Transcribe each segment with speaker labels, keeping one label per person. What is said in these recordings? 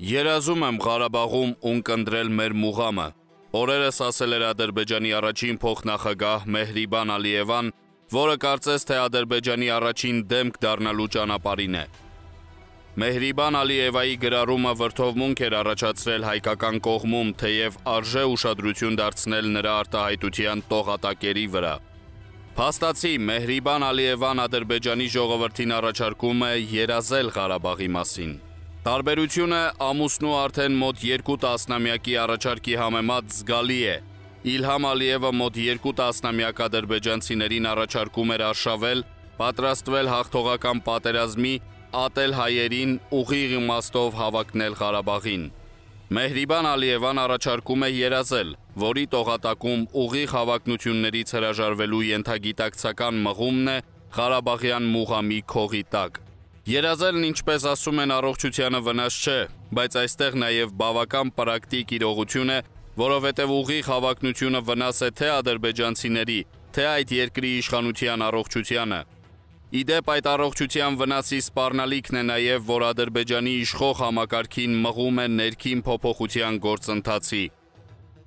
Speaker 1: Երազում եմ Ղարաբաղում ունկնդրել մեր մուղամը։ Օրերս ասել էր Ադրբեջանի առաջին փոխնախագահ Մեհրիբան Ալիևան, որը կարծես թե Ադրբեջանի առաջին դեմք դառնալու ճանապարհին է։ Մեհրիբան Ալիևայի գրառումը վրթովմունք էր առաջացրել հայկական կողմում, թեև արժե ուշադրություն դարձնել նրա արտահայտության տողատակերի վրա։ Փաստացի Մեհրիբան Ալիևան Ադրբեջանի ժողովրդին առաջարկում է երազել Ղարաբաղի մասին։ Տարբերությունը ամուսնու արդեն մոտ երկու տասնամյակի առաջարկի համեմատ զգալի է։ Իլհամ Ալիևը մոտ երկու տասնամյակ ադրբեջանցիներին առաջարկում էր արշավել, պատրաստվել հաղթողական պատերազմի, ատել հայերին ուղիղ իմաստով հավակնել Ղարաբաղին։ Մեհրիբան Ալիևան առաջարկում է երազել, որի տողատակում ուղիղ հավակնություններից հրաժարվելու ենթագիտակցական մղումն է Ղարաբաղյան մուղամի քողի տակ։ Երազելն ինչպես ասում են առողջությանը վնաս չէ, բայց այստեղ նաև բավական պրակտիկ իրողություն է, որովհետև ուղիղ հավակնությունը վնաս է թե ադրբեջանցիների, թե այդ երկրի իշխանության առողջությանը։ Իդեպ այդ առողջության վնասի սպառնալիքն է նաև, որ Ադրբեջանի իշխող համակարգին մղում է ներքին փոփոխության գործընթացի։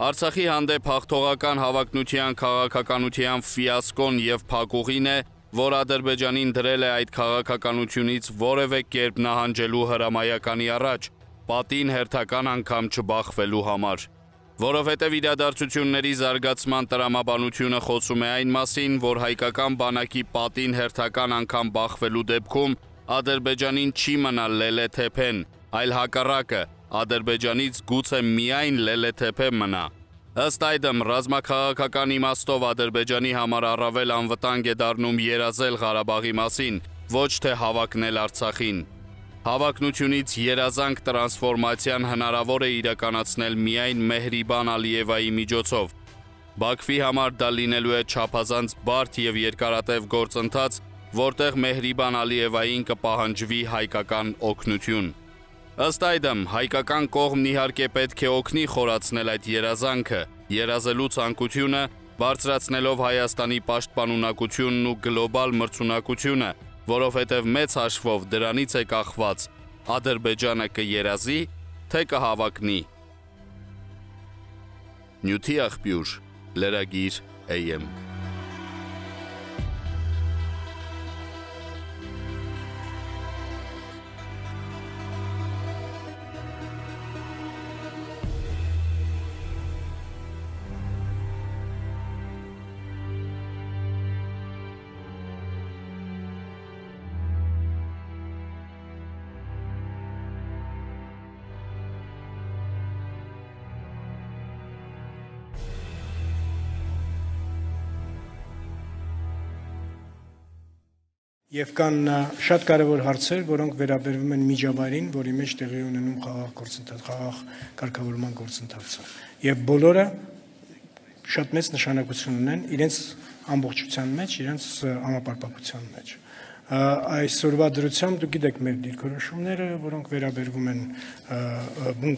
Speaker 1: Արցախի հանդեպ հաղթողական հավակնության քաղաքականության ֆիասկոն եւ փակուղին է, որ Ադրբեջանին դրել է այդ քաղաքականությունից որևէ կերպ նահանջելու հրամայականի առաջ, պատին հերթական անգամ չբախվելու համար որովհետև իրադարձությունների զարգացման տրամաբանությունը խոսում է այն մասին, որ հայկական բանակի պատին հերթական անգամ բախվելու դեպքում Ադրբեջանին չի մնա լելեթեփեն, այլ հակառակը, Ադրբեջանից գուցե միայն լելեթեփե մնա։ Ըստ այդմ ռազմաքաղաքական իմաստով Ադրբեջանի համար առավել անվտանգ է դառնում երազել Ղարաբաղի մասին, ոչ թե հավակնել Արցախին։ Հավակնությունից երազանք տրանսֆորմացիան հնարավոր է իրականացնել միայն Մեհրիբան Ալիևայի միջոցով։ Բաքվի համար դա լինելու է չափազանց բարդ եւ երկարատև գործընթաց, որտեղ Մեհրիբան Ալիևային կպահանջվի հայկական օգնություն։ Ըստ այդմ, հայկական կողմն իհարկե պետք է օգնի խորացնել այդ երազանքը, երազելու ցանկությունը, բարձրացնելով Հայաստանի պաշտպանունակությունն ու գլոբալ մրցունակությունը, որովհետև մեծ հաշվով դրանից է կախված. Ադրբեջանը կերազի, թե կհավակնի։ Նյութի աղբյուր, լրագիր AM
Speaker 2: Եվ կան շատ կարևոր հարցեր, որոնք վերաբերվում են միջավայրին, որի մեջ տեղի ունենում խաղաղ գործընթաց, խաղաղ կարգավորման գործընթացը։ Եվ բոլորը շատ մեծ նշանակություն ունեն իրենց ամբողջության մեջ, իրենց համապարփակության մեջ։ Այսօրվա դրությամբ դուք գիտեք մեր դիրքորոշումները, որոնք վերաբերվում են բուն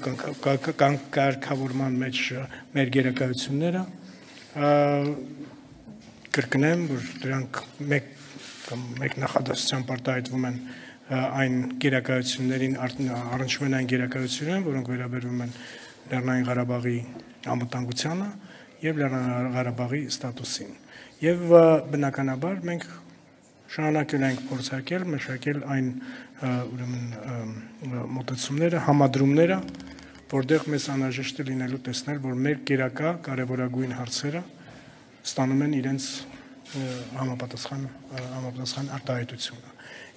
Speaker 2: կարգավորման մեջ մեր գերակայությունները կրկնեմ, որ դրանք մեկ կամ մեկ նախադասությամբ արտահայտվում են այն գերակայություններին առնչվում են այն գերակայություններին, որոնք վերաբերվում են Լեռնային Ղարաբաղի անվտանգությանը եւ Լեռնային Ղարաբաղի ստատուսին։ Եվ բնականաբար մենք շարունակել ենք փորձարկել մշակել այն ուրեմն մոտեցումները, համադրումները, որտեղ մեզ անհրաժեշտ է լինելու տեսնել, որ մեր գերակա կարևորագույն հարցերը ստանում են իրենց համապատասխան համապատասխան արտահայտությունը։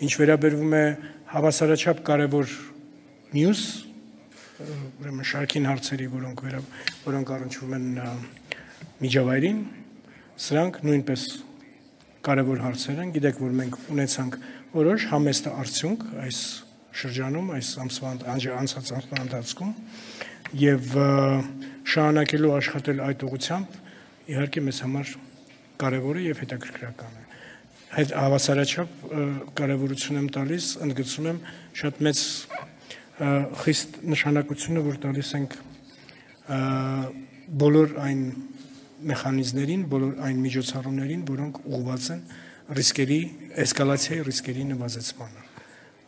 Speaker 2: Ինչ վերաբերվում է հավասարաչափ կարևոր մյուս ուրեմն շարքին հարցերի, որոնք վերա, որոնք առնչվում են միջավայրին, սրանք նույնպես կարևոր հարցեր են։ Գիտեք, որ մենք ունեցանք որոշ համեստը արդյունք այս շրջանում, այս ամսվա անցած ամսվա ընթացքում եւ շարունակելու աշխատել այդ ուղությամբ իհարկե մեզ համար կարևոր է եւ հետաքրքրական է հետ հավասարաչափ կարևորություն եմ տալիս, ընդգծում եմ շատ մեծ խիստ նշանակությունը, որ տալիս ենք բոլոր այն մեխանիզմներին, բոլոր այն միջոցառումներին, որոնք ուղղված են ռիսկերի, էսկալացիայի ռիսկերի նվազեցմանը։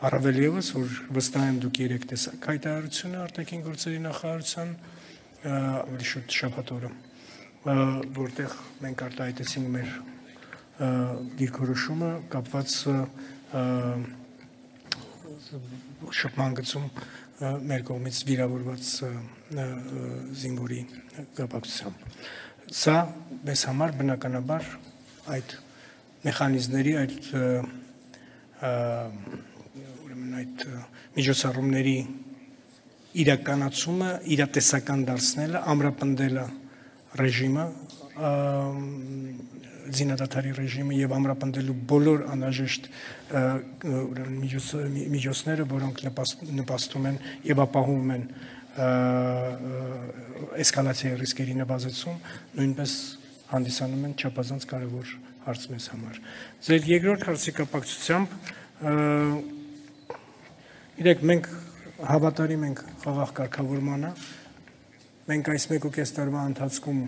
Speaker 2: Առավել եւս որ վստահ եմ դուք երեք տեսակ հայտարարությունը արտաքին գործերի նախարարության ավելի շուտ շաբաթօրը որտեղ մենք արտահայտեցինք մեր դիրքորոշումը կապված շփման գծում մեր կողմից վիրավորված զինվորի կապակցությամբ։ Սա մեզ համար բնականաբար այդ մեխանիզմների այդ ուրեմն այդ միջոցառումների իրականացումը իրատեսական դարձնելը, ամրապնդելը ռեժիմը զինադատարի ռեժիմը եւ ամրապնդելու բոլոր ուրեմն միջոցները, որոնք նպաստում են եւ ապահովում են էսկալացիայի ռիսկերի նվազեցում, նույնպես հանդիսանում են չափազանց կարևոր հարց մեզ համար։ Ձեր երկրորդ հարցի կապակցությամբ իրեք մենք հավատարիմ ենք խաղաղ կարգավորմանը։ Մենք այս 1.5 տարվա ընթացքում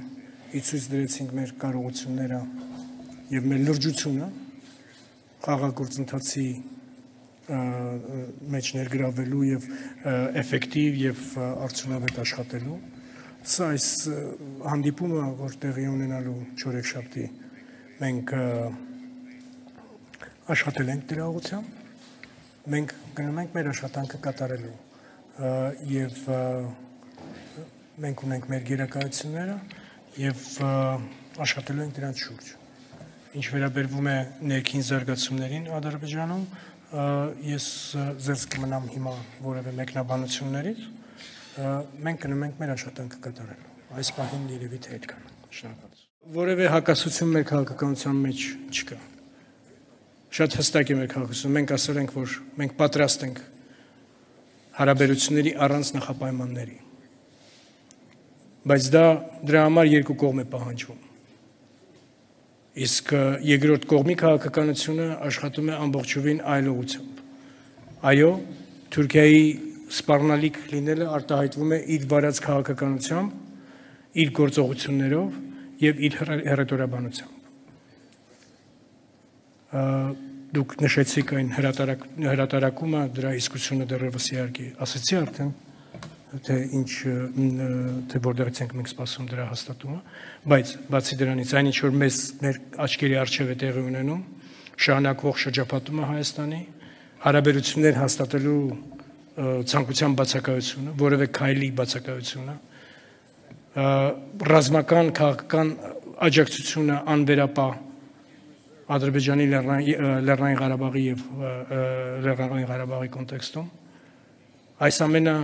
Speaker 2: իցույց դրեցինք մեր կարողությունները եւ մեր լրջությունը խաղաղ գործընթացի մեջ ներգրավելու եւ էֆեկտիվ եւ արդյունավետ աշխատելու սա այս հանդիպումը որ տեղի ունենալու չորեքշաբթի մենք աշխատել ենք դրա ուղղությամբ մենք գնում ենք մեր աշխատանքը կատարելու եւ մենք ունենք մեր գերակայությունները եւ աշխատելու ենք դրանց շուրջ ինչ վերաբերվում է ներքին զարգացումներին Ադրբեջանում, ես ձեզ կմնամ հիմա որևէ մեկնաբանություններից, մենք գնում ենք մեր աշխատանքը կատարելու։ Այս պահին երևի թե այդքան։ Շնորհակալություն։ Որևէ հակասություն մեր քաղաքականության մեջ չկա։ Շատ հստակ է մեր քաղաքականությունը։ Մենք ասել ենք, որ մենք պատրաստ ենք հարաբերությունների առանց նախապայմանների։ Բայց դա դրա համար երկու կողմ է պահանջվում Իսկ երկրորդ կողմի քաղաքականությունը աշխատում է ամբողջովին այլ ուղությամբ։ Այո, Թուրքիայի սպառնալիք լինելը արտահայտվում է իր վարած քաղաքականությամբ, իր գործողություններով եւ իր հերետորաբանությամբ։ Դուք նշեցիք այն հրատարակ հրատարակումը դրա իսկությունը դեռևս իհարկե ասացի արդեն թե ինչ թե որտեղից ենք մենք սպասում դրա հաստատումը, բայց բացի դրանից այն ինչ որ մեզ մեր աչքերի առջև է տեղի ունենում, շարունակվող շրջապատումը Հայաստանի հարաբերություններ հաստատելու ցանկության բացակայությունը, որևէ քայլի բացակայությունը, ռազմական քաղաքական աջակցությունը անվերապահ Ադրբեջանի Լեռնային Ղարաբաղի եւ Լեռնային Ղարաբաղի կոնտեքստում այս ամենը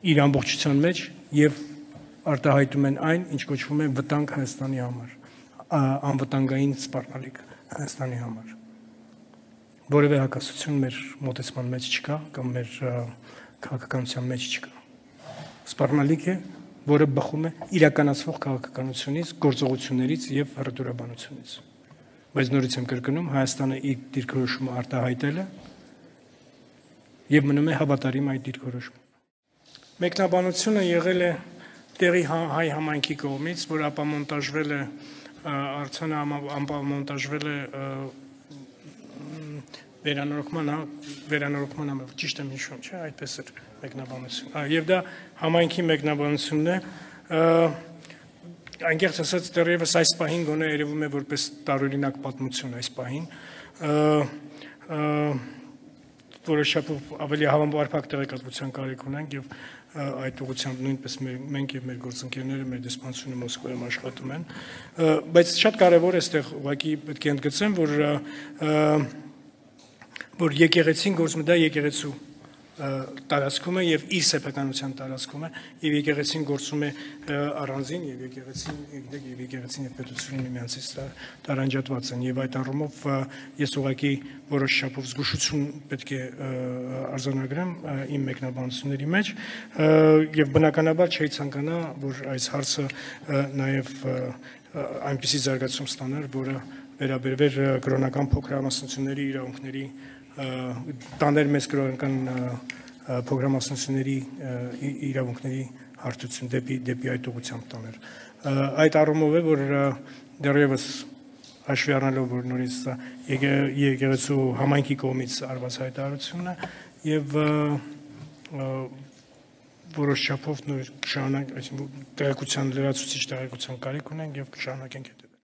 Speaker 2: իր ամբողջության մեջ եւ արտահայտում են այն, ինչ կոչվում է վտանգ Հայաստանի համար, անվտանգային սպառնալիք Հայաստանի համար։ Որևէ հակասություն մեր մոտեցման մեջ չկա կամ մեր քաղաքականության մեջ չկա։ Սպառնալիք է, որը բխում է իրականացվող քաղաքականությունից, գործողություններից եւ հռետորաբանությունից։ Բայց նորից եմ կրկնում, Հայաստանը իր դիրքորոշումը արտահայտել է եւ մնում է հավատարիմ այդ դիրքորոշմանը Մեկնաբանությունը եղել է տեղի հա, հայ համայնքի կողմից, որ ապամոնտաժվել է արցանը ապամոնտաժվել է վերանորոգման, հա, վերանորոգման համար ճիշտ եմ հիշում, չէ, այդպես էր մեկնաբանությունը։ Եվ դա համայնքի մեկնաբանությունն է անկեղծ ասած դեռևս այս պահին գոնե երևում է որպես տարօրինակ պատմություն այս պահին որոշապով ավելի հավանաբար տեղեկատվության կարիք ունենք եւ այդ ուղղությամբ նույնպես մենք եւ մեր գործընկերները մեր դեսպանությունը Մոսկվայում աշխատում են բայց շատ կարեւոր է այստեղ ուղղակի պետք է ընդգծեմ որ որ եկեղեցին գործում դա եկեղեցու տարածքում է եւ իր սեփականության տարածքում է եւ եկեղեցին գործում է առանձին եւ եկեղեցին գիտեք եւ եկեղեցին եւ պետությունը միմյանցից տարանջատված են եւ այդ առումով ես ուղղակի որոշ շապով զգուշություն պետք է արձանագրեմ իմ մեկնաբանությունների մեջ եւ բնականաբար չի ցանկանա որ այս հարցը նաեւ այնպիսի զարգացում ստանար որը վերաբերվեր կրոնական փոքրամասնությունների իրավունքների տաներ մեզ կրոնական փոքրամասնությունների իրավունքների հարթություն դեպի դեպի այդ ուղությամբ տաներ։ Այդ առումով է որ դեռևս հաշվի առնելով որ նորից եկեղեցու համայնքի կողմից արված հայտարարությունն է եւ որոշ չափով նույն շարունակ, այսինքն տեղեկության լրացուցիչ տեղեկության կարիք ունենք եւ կշարունակենք այդ